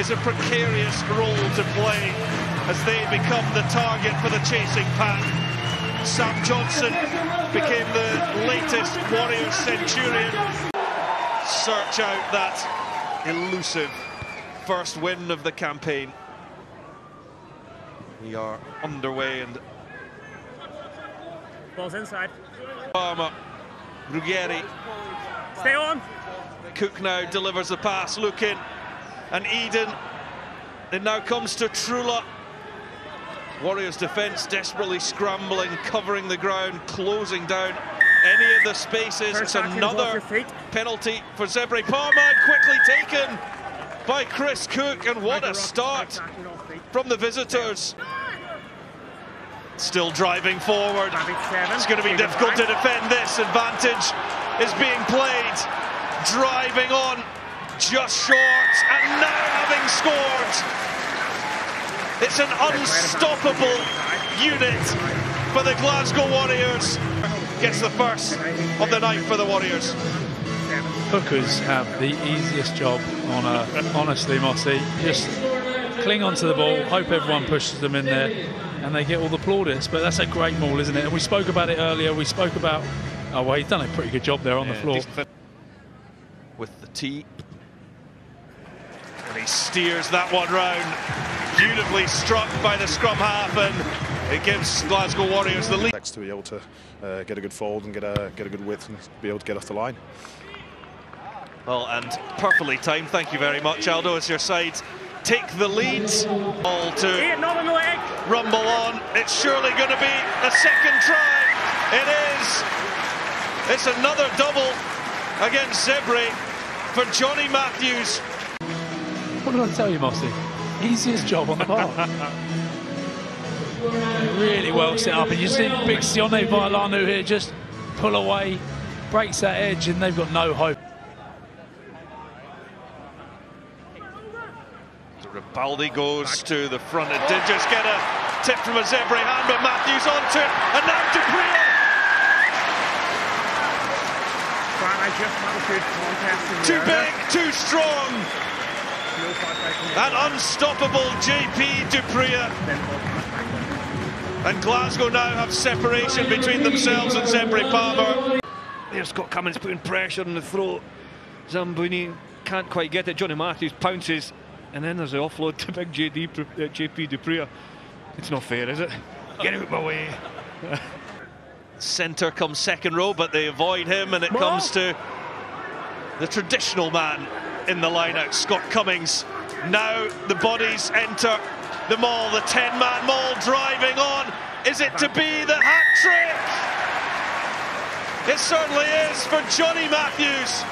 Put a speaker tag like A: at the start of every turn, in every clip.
A: is a precarious role to play as they become the target for the chasing pack. Sam Johnson became the latest Warriors centurion. Search out that elusive first win of the campaign. We are underway and
B: Ball's inside.
A: Palmer, Ruggeri,
B: Stay on.
A: Cook now delivers the pass, look in, and Eden. It now comes to Trulla. Warriors defence desperately scrambling, covering the ground, closing down any of the spaces.
B: First
A: It's
B: back in, off
A: another penalty for Zebre Parma, quickly taken by Chris Cook, and what a start
B: Back in, off feet.
A: from the visitors. Still driving forward. It's going to be difficult to defend this. Advantage is being played. Driving on just short and now having scored. It's an unstoppable unit for the Glasgow Warriors. Gets the first of the night for the Warriors.
C: hookers have the easiest job on a honestly Mossy just cling onto the ball hope everyone pushes them in there and they get all the plaudits but that's a great maul isn't it and we spoke about it earlier we spoke about oh well he's done a pretty good job there on the floor
A: With the tee. And he steers that one round. Beautifully struck by the scrum half and it gives Glasgow Warriors the lead.
D: next to be able to uh, get a good fold and get a get a good width and be able to get off the line.
A: Well, and perfectly timed. Thank you very much, Aldo. As your side take the lead. Ball to
B: Eight, not on the leg.
A: rumble on. It's surely going to be a second try. It is. It's another double against Zebre for Johnny Matthews.
C: What did I tell you Mossy easiest job on the bar really well set up and you see big Sione Vailanu here just pull away breaks that edge and they've got no hope
A: Ribaldi goes to the front. and did just get a tip from a Zebre hand, but Matthews onto it. And now du Preez.
B: Fran, I just have a good contest in
A: Too big, too strong. That unstoppable JP du Preez.
B: Then ball pass back.
A: And Glasgow now have separation between themselves and Zebre Parma.
E: There's Scott Cummings putting pressure on the throat. Zambonin can't quite get it. Johnny Matthews pounces, and then there's the offload to big JD, uh, JP du Preez. It's not fair, is it? Get out of my way.
A: Centre comes second row, but they avoid him, and it comes to the traditional man in the line-out, Scott Cummings. Now the bodies enter the mall, the 10-man mall driving on. Is it to be the hat trick? It certainly is for Johnny Matthews.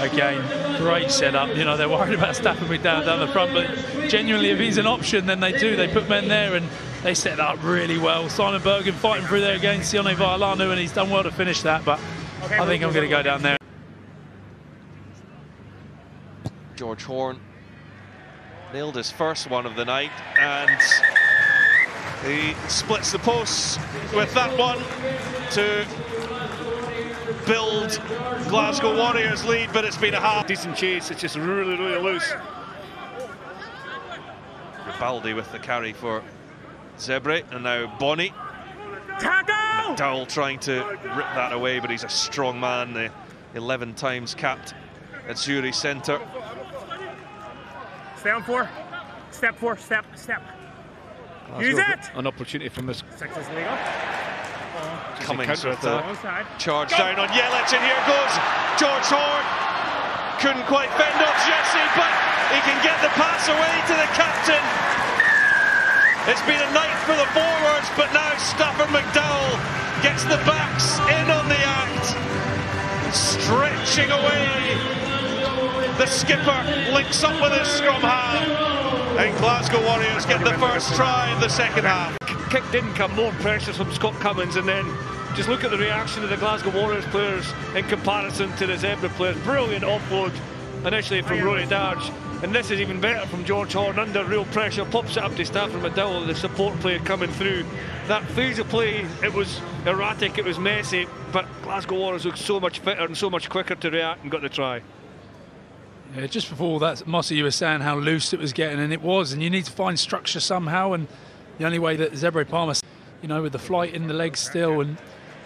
C: Again, great setup. You know, they're worried about Stafford down down the front, but genuinely, if he's an option, then they do. They put men there and they set that up really well. Simon Bergen fighting through there against Sione Vailanu, and he's done well to finish that. But I think I'm going to go down there.
A: George Horn nailed his first one of the night and he splits the posts with that one to build Glasgow Warriors lead but it's been a half.
E: Decent chase, it's just really, really loose.
A: Ribaldi with the carry for Zebre and now Bonnie.
B: Tackle!
A: Dowell trying to rip that away but he's a strong man, the 11 times capped at Zurich centre.
B: Stay on four. Step four, step, step. Use
E: Glasgow
B: it!
E: An opportunity from this
B: Six is legal.
A: Cummings with the
B: Onside.
A: Charge down on Yelich, and here goes George Horn. Couldn't quite fend off Jesse, but he can get the pass away to the captain. It's been a night for the forwards, but now Stafford McDowell gets the backs in on the act. Stretching away. The skipper links up with his scrum half. And Glasgow Warriors get the first try in the second half.
E: kick didn't come, more pressure from Scott Cummings, and then just look at the reaction of the Glasgow Warriors players in comparison to the Zebra players. Brilliant offload initially from Rory Darge, and this is even better from George Horn under real pressure. Pops it up to Stafford McDowell, the support player coming through. That phase of play, it was erratic, it was messy, but Glasgow Warriors looked so much fitter and so much quicker to react and got the try.
C: Yeah, just before that, Mossy, you were saying how loose it was getting, and it was, and you need to find structure somehow, and the only way that Zebre Parma, you know, with the flight in the legs still, and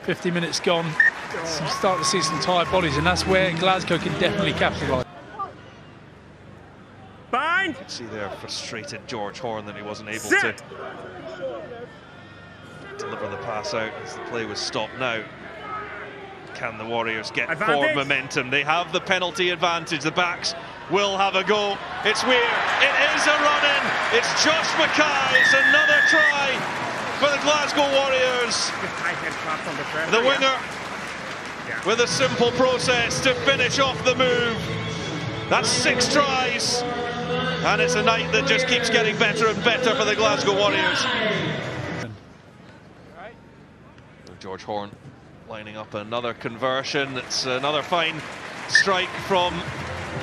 C: 50 minutes gone, you start to see some tired bodies, and that's where Glasgow can definitely capitalise.
B: Bind.
A: You can see there, frustrated George Horn that he wasn't able
B: Sit.
A: to deliver the pass out as the play was stopped now. Can the Warriors get
B: Advantage.
A: forward momentum? They have the penalty advantage. The backs will have a go. It's Weir. It is a run-in. It's Josh McKay. It's another try for the Glasgow Warriors.
B: Just tight head trapped on the pressure.
A: The
B: yeah. Yeah.
A: with a simple process to finish off the move. That's six tries. And it's a night that just keeps getting better and better for the Glasgow Warriors. George Horn lining up another conversion. It's another fine strike from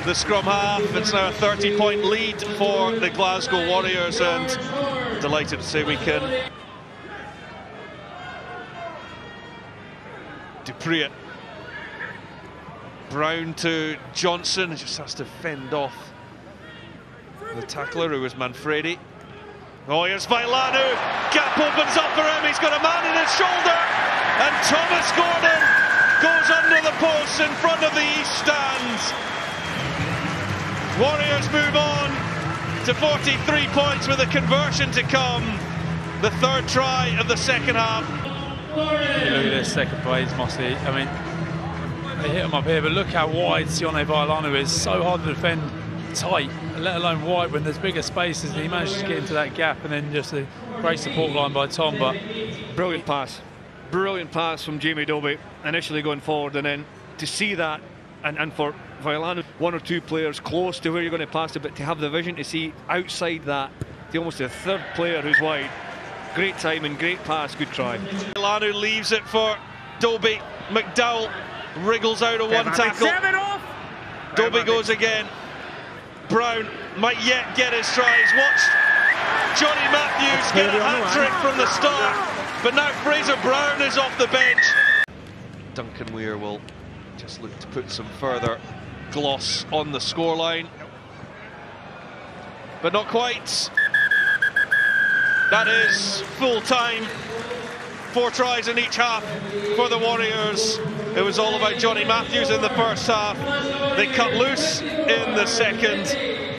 A: the scrum half. It's now a 30 point lead for the Glasgow Warriors and delighted to say we can du Preez. Brown to Johnson, just has to fend off the tackler who was Manfredi. Oh, here's Vailanu. Gap opens up for him. He's got a man in his shoulder. And Thomas Gordon goes under the post in front of the East stands. Warriors move on to 43 points with a conversion to come. The third try of the second half.
C: Look at this second plays, Mossy. I mean, they hit him up here, but look how wide Sione Vailanu is. So hard to defend tight, let alone wide when there's bigger spaces. He managed to get into that gap and then just a great support line by Tom. But
E: Brilliant pass. Brilliant pass from Jamie Dobie, initially going forward, and then to see that, and, and for Vailanu, one or two players close to where you're going to pass it, but to have the vision to see outside that, to almost the third player who's wide. Great timing, great pass, good try.
A: Lanu leaves it for Dobie. McDowell wriggles out of one tackle.
B: Seven off.
A: Dobie goes again. Brown might yet get his tries. Watched Johnny Matthews get a hat trick from the start, but now Fraser Brown is off the bench. Duncan Weir will just look to put some further gloss on the scoreline, but not quite. That is full time. Four tries in each half for the Warriors. It was all about Johnny Matthews in the first half. They cut loose in the second.